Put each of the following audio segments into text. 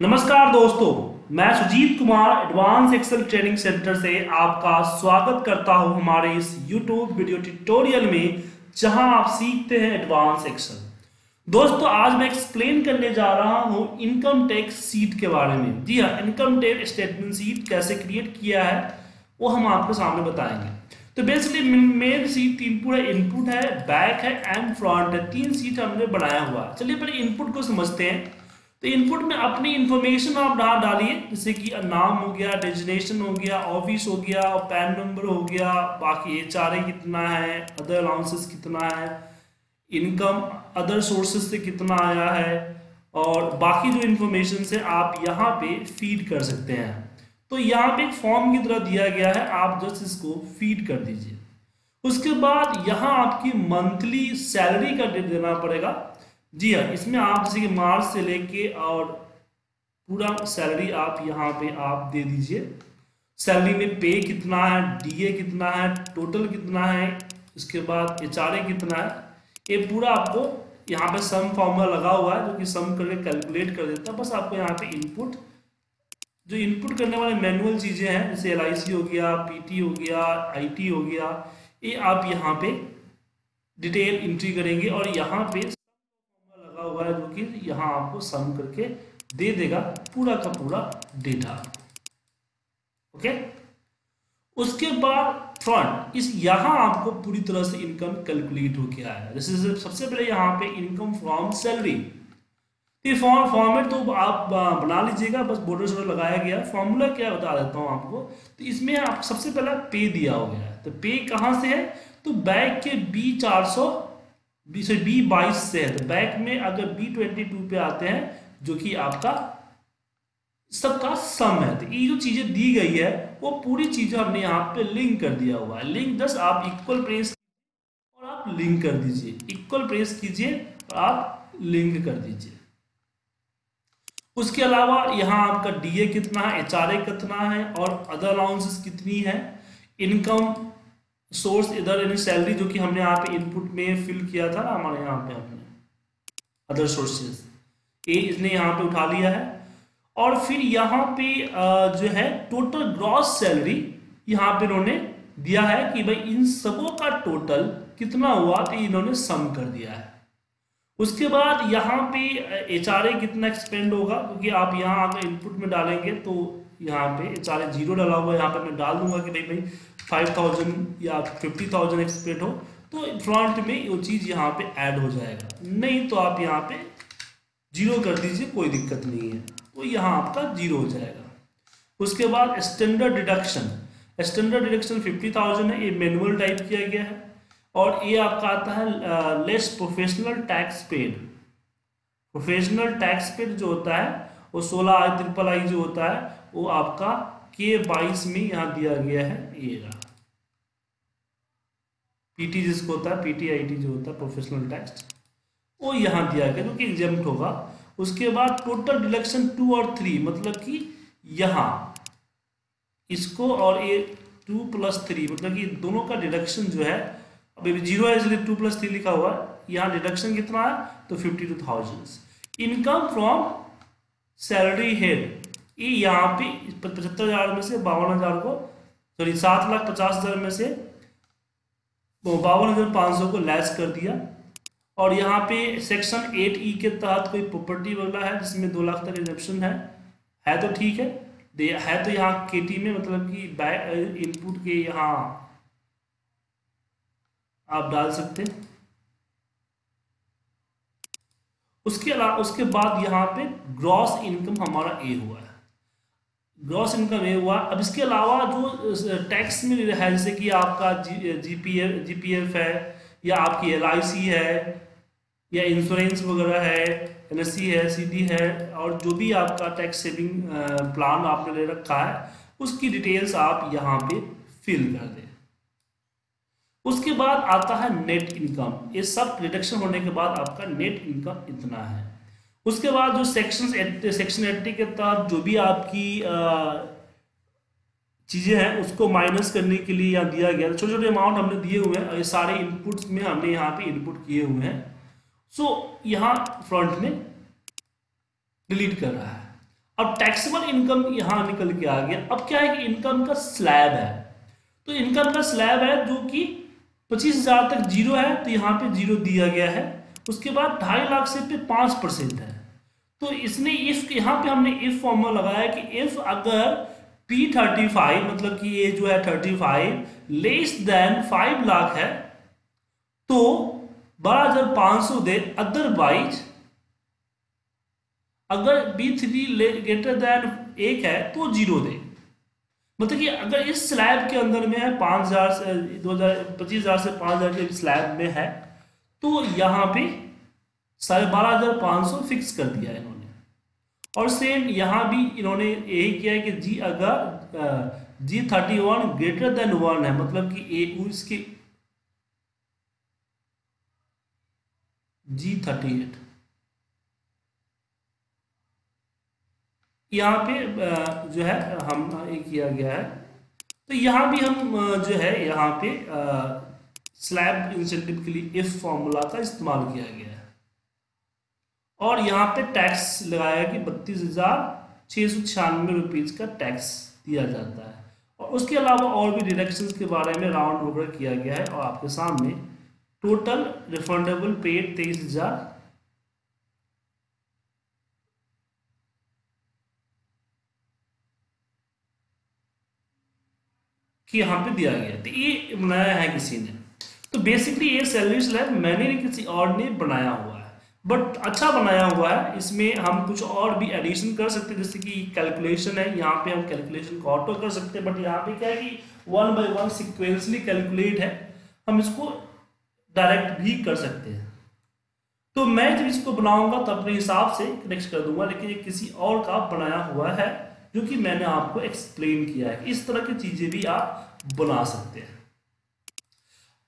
नमस्कार दोस्तों, मैं Sujeet Kumar advance excel training centre से आपका स्वागत करता हूँ हमारे इस यूट्यूब वीडियो ट्यूटोरियल में, जहाँ आप सीखते हैं एडवांस एक्सेल दोस्तों, आज मैं एक्सप्लेन करने जा रहा हूँ इनकम टैक्स सीट के बारे में। जी हाँ इनकम टैक्स स्टेटमेंट सीट कैसे क्रिएट किया है, वो हम आपके सामने बताएँगे। तो बेसिकली मेन सीट तीन पूरा इनपुट है बैक है एंड फ्रंट है। तीन सीट हमने बनाया हुआ है। चलिए पहले इनपुट को समझते हैं। तो इनपुट में अपनी इंफॉर्मेशन आप डाल डालिए, जैसे कि नाम हो गया डेजिनेशन हो गया ऑफ़िस हो गया पैन नंबर हो गया, बाकी एच कितना है अदर अलाउंसेस कितना है इनकम अदर सोर्सेज से कितना आया है, और बाकी जो इन्फॉर्मेशन से आप यहाँ पे फ़ीड कर सकते हैं। तो यहाँ पे एक फॉर्म की तरह दिया गया है, आप जस्ट इसको फ़ीड कर दीजिए। उसके बाद यहाँ आपकी मंथली सैलरी का डेट देना पड़ेगा। जी हाँ इसमें आप जैसे कि मार्च से लेके और पूरा सैलरी आप यहाँ पे आप दे दीजिए। सैलरी में पे कितना है, डीए कितना है, टोटल कितना है इसके बाद एचआरए कितना है, ये पूरा आपको यहाँ पे सम फॉर्मूला लगा हुआ है जो कि सम करके कैलकुलेट कर देता है। बस आपको यहाँ पे इनपुट जो इनपुट करने वाले मैनुअल चीज़ें हैं, जैसे एलआईसी हो गया पीटी हो गया आईटी हो गया, ये आप यहाँ पे डिटेल इंट्री करेंगे और यहाँ पे हुआ है जो कि यहाँ आपको सम करके दे देगा पूरा का पूरा डेटा ओके उसके बाद फ्रंट इस यहाँ आपको पूरी तरह से इनकम कैलकुलेट हो गया है। जैसे सबसे पहले यहाँ पे income from salary form format तो आप बना लीजिएगा, बस बॉर्डर शोर्डर लगाया गया। फॉर्मूला क्या बता देता हूँ आपको तो इसमें आप सबसे पहला पे दिया हो गया है। तो पे कहाँ से है? तो बैग के बी चार सौ बी से बी बाईस से है। तो बैक में अगर बी ट्वेंटी टू पे आते हैं, जो कि आपका सबका सम है तो ये जो चीज़ें दी गई है, वो पूरी चीज़ें हमने यहाँ पे लिंक कर दिया हुआ है। लिंक दस आप इक्वल प्रेस और आप लिंक कर दीजिए। इक्वल प्रेस कीजिए और आप लिंक कर दीजिए। उसके अलावा यहाँ आपका डीए कितना है एच कितना है और अदर अलाउंसेस कितनी है? इनकम सोर्स इधर यानी सैलरी जो कि हमने यहाँ पे इनपुट में फिल किया था ना हमारे यहाँ पे हमने अदर सोर्सेज ए इसने यहाँ पे उठा लिया है। और फिर यहाँ पे जो है टोटल ग्रॉस सैलरी यहाँ पे इन्होंने दिया है कि भाई इन सबों का टोटल कितना हुआ तो इन्होंने सम कर दिया है। उसके बाद यहाँ पे एच कितना एक्सपेंड होगा? क्योंकि आप यहाँ अगर इनपुट में डालेंगे तो यहाँ पे एच ज़ीरो डाला हुआ यहाँ पे मैं डाल दूँगा कि भाई भाई फाइव थाउज़ेंड या फिफ्टी थाउज़ेंड एक्सपेक्ट हो तो फ्रंट में वो चीज़ यहाँ पे ऐड हो जाएगा। नहीं तो आप यहाँ पे ज़ीरो कर दीजिए, कोई दिक्कत नहीं है। तो यहाँ आपका ज़ीरो हो जाएगा। उसके बाद standard deduction standard deduction fifty thousand है, ये मैनुअल टाइप किया गया है। और ये आपका आता है less professional tax paid professional tax paid जो होता है, वो सोलह आई ट्रिपल आई जो होता है, वो आपका के बाईस में यहाँ दिया गया है ये रहा। पीटी जिसको होता है पीटी आईटी जो होता है प्रोफेशनल टैक्स वो यहाँ दिया गया, जो कि एग्ज़ाम होगा। उसके बाद टोटल डिडक्शन टू और थ्री मतलब कि यहाँ। इसको और ये टू प्लस थ्री मतलब कि दोनों का डिडक्शन जो है अभी ज़ीरो है, इसलिए टू प्लस थ्री लिखा हुआ है। यहाँ डिडक्शन कितना है? तो fifty two thousand income from salary head यहाँ पे पचहत्तर हज़ार में से बावन हज़ार को सॉरी सात लाख पचास हज़ार में से बावन हज़ार पाँच सौ को लैस कर दिया। और यहाँ पे सेक्शन एट ई के तहत कोई प्रॉपर्टी वाला है जिसमें दो लाख तक रिजप्शन है है तो ठीक है। दे, है तो यहाँ के टी में मतलब कि इनपुट के यहाँ आप डाल सकते हैं। उसके अलावा उसके बाद यहाँ पे ग्रॉस इनकम हमारा ए हुआ है। ग्रॉस इनकम ये हुआ। अब इसके अलावा जो टैक्स में है, जैसे कि आपका G P F G P F है, या आपकी एल आई सी है, या इंश्योरेंस वगैरह है एन एस सी है सी डी है, और जो भी आपका टैक्स सेविंग प्लान आपने ले रखा है, उसकी डिटेल्स आप यहाँ पे फिल कर दें। उसके बाद आता है नेट इनकम। ये सब रिडक्शन होने के बाद आपका नेट इनकम इतना है। उसके बाद जो सेक्शन सेक्शन एट्टी के तहत जो भी आपकी चीज़ें हैं, उसको माइनस करने के लिए यहाँ दिया गया। छोटे छोटे अमाउंट हमने दिए हुए हैं ये सारे इनपुट्स में हमने यहाँ पे इनपुट किए हुए हैं। सो यहाँ फ्रंट में डिलीट कर रहा है। अब टैक्सेबल इनकम यहाँ निकल के आ गया। अब क्या है कि इनकम का स्लैब है। तो इनकम का स्लैब है जो कि पच्चीस हज़ार तक ज़ीरो है तो यहाँ पे ज़ीरो दिया गया है। उसके बाद ढाई लाख से पे पाँच परसेंट है। तो इसने इफ़ यहाँ पे हमने इफ़ फॉर्मूला लगाया कि इफ़ अगर पी थर्टी फाइव मतलब कि ये जो है thirty five less than five lakh है तो बारह हज़ार पाँच सौ दे अदरवाइज़ अगर बी थ्री ग्रेटर देन एक है तो ज़ीरो दे। मतलब कि अगर इस स्लैब के अंदर में है, पाँच हज़ार से, दो हज़ार, पच्चीस हज़ार से पाँच हज़ार के स्लैब में है तो यहाँ पे साढ़े बारह हज़ार पाँच सौ फिक्स कर दिया है और सेम यहाँ भी इन्होंने यही किया है कि जी अगर G thirty one greater than one है मतलब कि ए इसके जी थर्टी एट यहाँ पे जो है, हम ये किया गया है। तो यहाँ भी हम जो है, यहाँ पे स्लैब इंसेंटिव के लिए इफ़ फॉर्मूला का इस्तेमाल किया गया है। और यहाँ पे टैक्स लगाया कि बत्तीस हज़ार छः सौ छियानवे रुपीज़ का टैक्स दिया जाता है। और उसके अलावा और भी डिडक्शन के बारे में राउंड वगैरह किया गया है और आपके सामने टोटल रिफंडेबल पेड तेईस हज़ार। कि यहाँ पे दिया गया तो ये बनाया है किसी ने। तो बेसिकली ये सैलरी स्लैब मैंने किसी और ने बनाया हुआ है। बट अच्छा बनाया हुआ है। इसमें हम कुछ और भी एडिशन कर सकते हैं। जैसे कि कैलकुलेशन है। यहाँ पे हम कैलकुलेशन को ऑटो कर सकते हैं। बट यहाँ पे क्या है कि one by one sequentially calculate है। हम इसको डायरेक्ट भी कर सकते हैं। तो मैं जब इसको बनाऊँगा तो अपने हिसाब से कनेक्ट कर दूँगा। लेकिन ये किसी और का बनाया हुआ है, जो कि मैंने आपको एक्सप्लेन किया है। इस तरह की चीज़ें भी आप बना सकते हैं।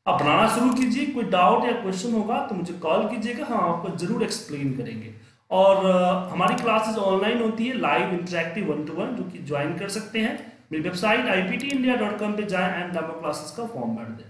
आप बनाना शुरू कीजिए, कोई डाउट या क्वेश्चन होगा तो मुझे कॉल कीजिएगा, हम आपको ज़रूर एक्सप्लेन करेंगे। और हमारी क्लासेस ऑनलाइन होती है live interactive one to one जो कि ज्वाइन कर सकते हैं। मेरी website I P T India पे जाएँ एंड क्लासेस का फॉर्म भर दें।